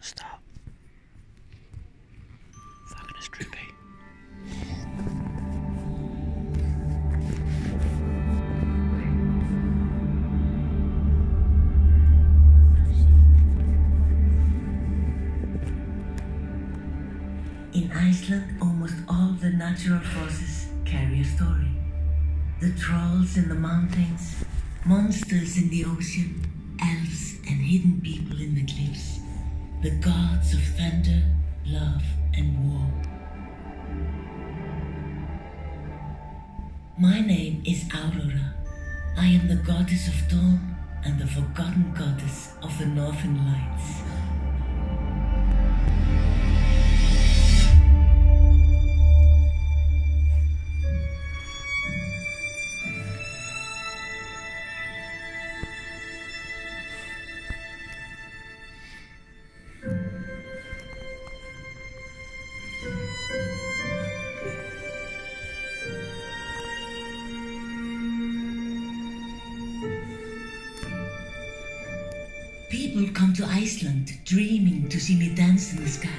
Stop. Fucking is drippy. In Iceland, almost all the natural forces carry a story. The trolls in the mountains, monsters in the ocean, elves and hidden people in the the gods of thunder, love, and war. My name is Aurora. I am the goddess of dawn and the forgotten goddess of the northern lights. People come to Iceland dreaming to see me dance in the sky.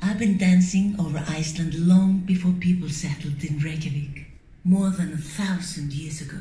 I've been dancing over Iceland long before people settled in Reykjavik, more than a thousand years ago.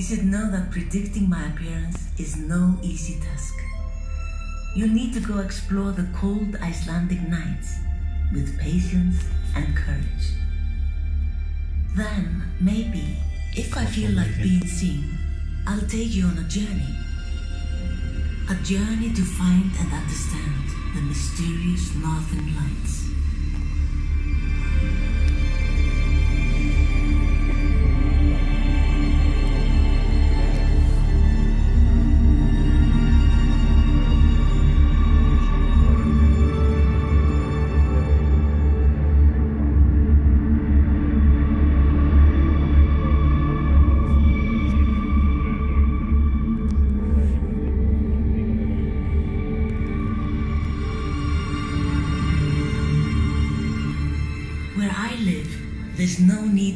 You should know that predicting my appearance is no easy task. You need to go explore the cold Icelandic nights with patience and courage. Then, maybe, if I feel like being seen, I'll take you on a journey. A journey to find and understand the mysterious northern lights.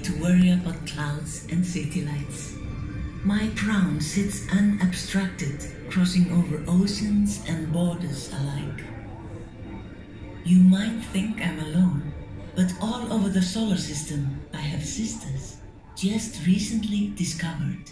To worry about clouds and city lights. My crown sits unobstructed, crossing over oceans and borders alike. You might think I'm alone, but all over the solar system I have sisters, just recently discovered.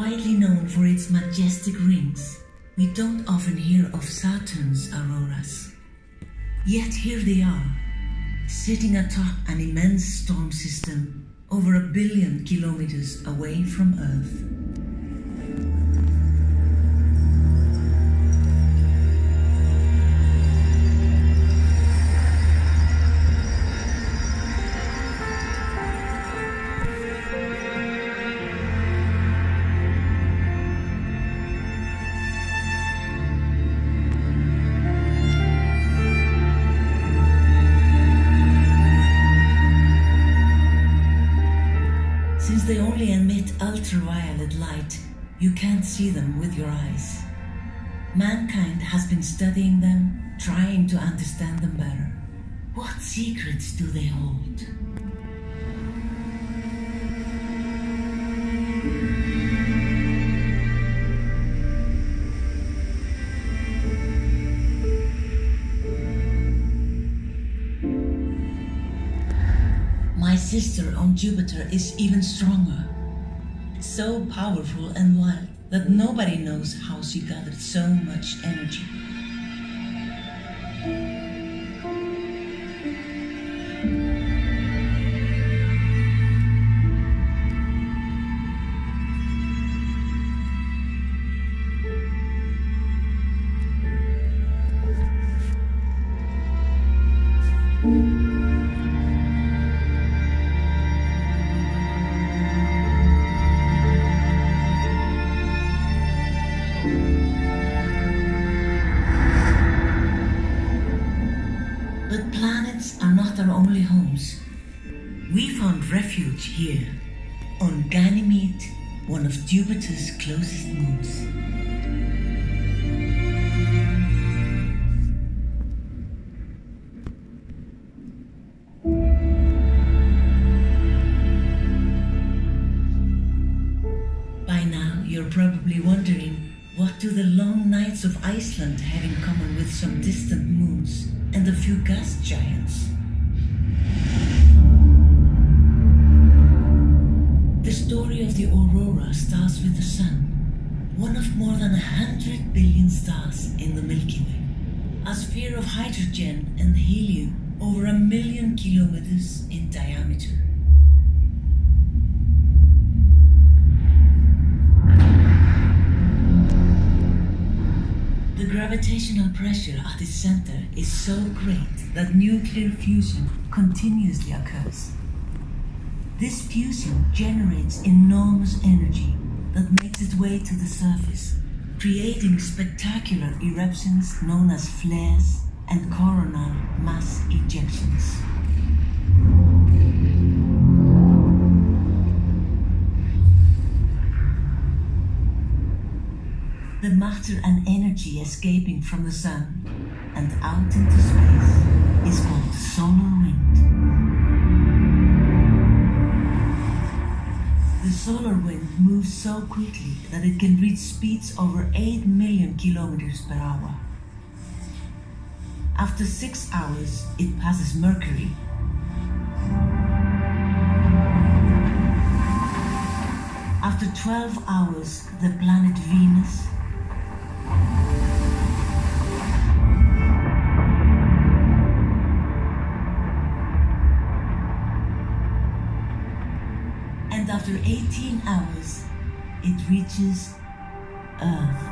Widely known for its majestic rings, we don't often hear of Saturn's auroras. Yet here they are, sitting atop an immense storm system over a billion kilometers away from Earth. You can't see them with your eyes. Mankind has been studying them, trying to understand them better. What secrets do they hold? My sister on Jupiter is even stronger. So powerful and wild that nobody knows how she gathered so much energy. Only homes. We found refuge here on Ganymede, one of Jupiter's closest moons. By now, you're probably wondering what do the long nights of Iceland have in common with some distant moons and a few gas giants? The story of the aurora starts with the sun, one of more than a hundred billion stars in the Milky Way. A sphere of hydrogen and helium over a million kilometers in diameter. Gravitational pressure at its center is so great that nuclear fusion continuously occurs. This fusion generates enormous energy that makes its way to the surface, creating spectacular eruptions known as flares and coronal mass ejections. The matter and energy escaping from the sun and out into space is called solar wind. The solar wind moves so quickly that it can reach speeds over 8 million kilometers per hour. After six hours, it passes Mercury. After 12 hours, the planet Venus. 18 hours, it reaches Earth.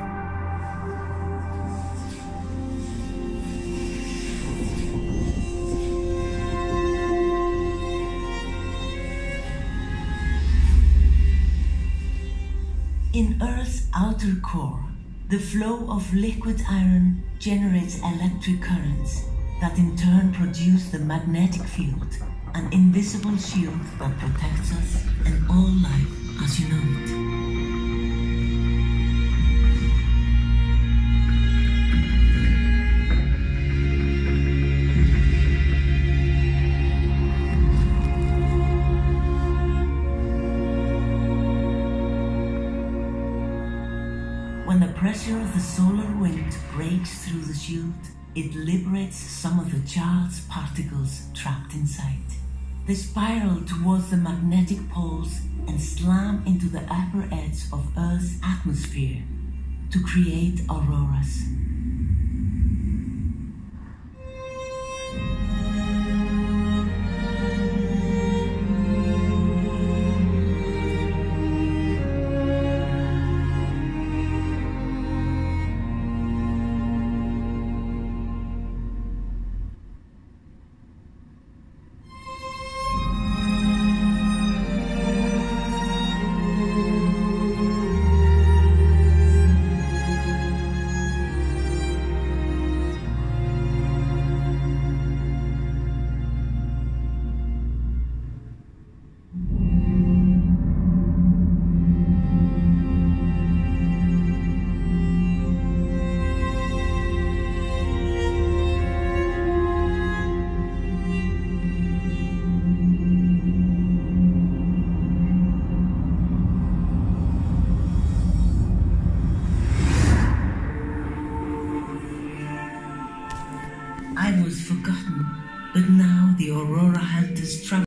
In Earth's outer core, the flow of liquid iron generates electric currents that in turn produce the magnetic field, an invisible shield that protects us and all life as you know it. When the pressure of the solar wind breaks through the shield, it liberates some of the charged particles trapped inside. They spiral towards the magnetic poles and slam into the upper edge of Earth's atmosphere to create auroras.